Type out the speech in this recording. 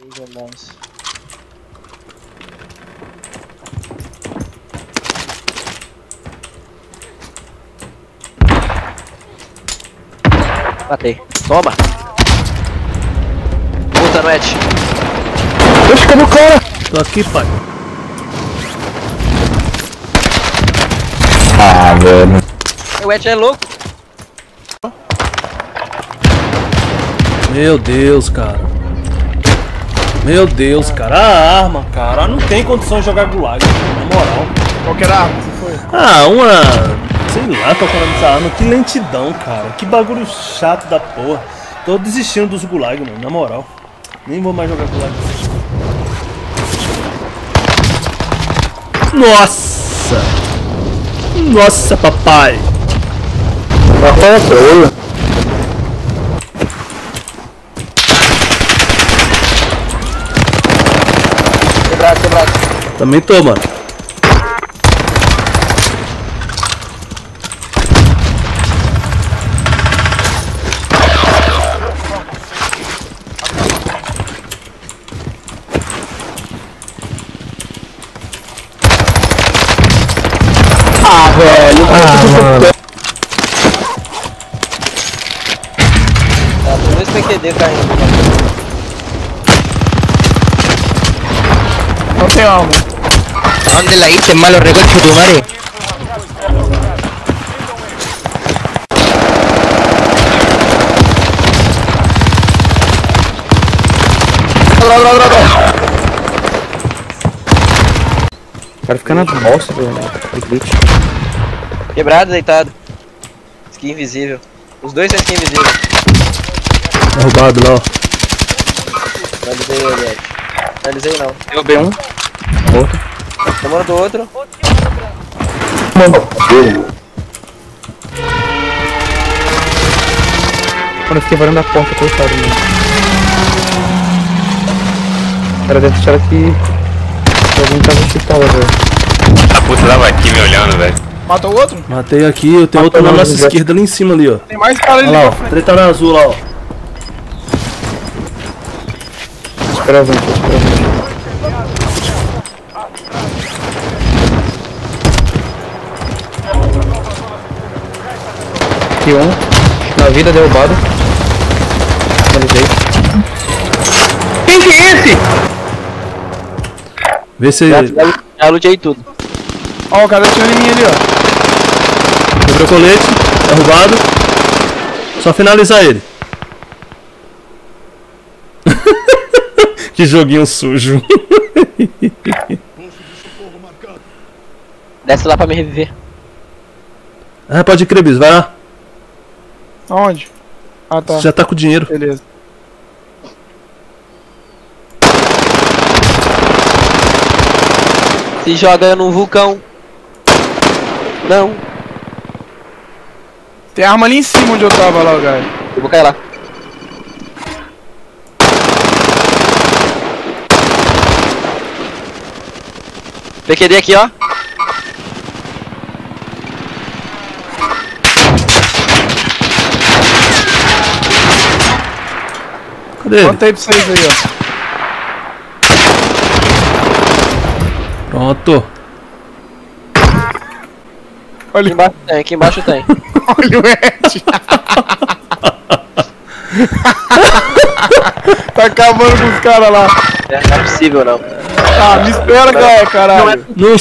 Três andares. Matei. Toma! Puta, Net. Oxe, cadê o cara? Tô aqui, pai. Ah, velho. O Ed é louco. Meu Deus, cara. Meu Deus, cara. A arma, cara. Não tem condição de jogar gulag, na moral. Qual que era a arma que você foi? Ah, uma. Sei lá qual que é o nome dessa arma. Que lentidão, cara. Que bagulho chato da porra. Tô desistindo dos gulag, mano, na moral. Nem vou mais jogar gulag. Nossa! Nossa, papai! Papai é Quebrado, quebrado. Também tô, mano. Ah, velho. Ah, mano. Tá, dois PQD caindo. Tem alma. ¿Dónde la hice, malo recoche tu madre? O cara fica na bosta, velho. Quebrado, deitado. Skin invisível. Os dois são skin invisível. Derrubado lá, ó. Finalizei ele, Ed. Finalizei não. Derrubei um. Outro. Tomando do outro. Mano, eu fiquei varando a porta, coitado, mano. Cara deve achar que. alguém tava chutado, velho. A puta tava aqui me olhando, velho. Matou o outro? Matei aqui, eu tenho outro na nossa já- esquerda ali em cima ali, ó. Tem mais cara ali Olha lá, pra ó. Treta na azul lá, ó. Espera a vante, espera a vante. Aqui um. Na vida derrubado. Finalizei. Quem que é esse? Vê se já lutei tudo. Ó, o cara atirando em mim ali, ó. quebrou o colete, derrubado. Só finalizar ele. que joguinho sujo. Desce lá pra me reviver. ah, pode crer, Bis, vai lá. Aonde? Ah, tá. Você já tá com dinheiro. Beleza. Se joga num vulcão. Não. Tem arma ali em cima onde eu tava lá, cara. Eu vou cair lá. PQD aqui, ó. Cadê? Contei pra vocês aí, ó. Pronto. Aqui embaixo tem, aqui embaixo tem. Olha o Ed. tá acabando com os caras lá. É, não é possível não. Ah, me espera, cara, caralho. Não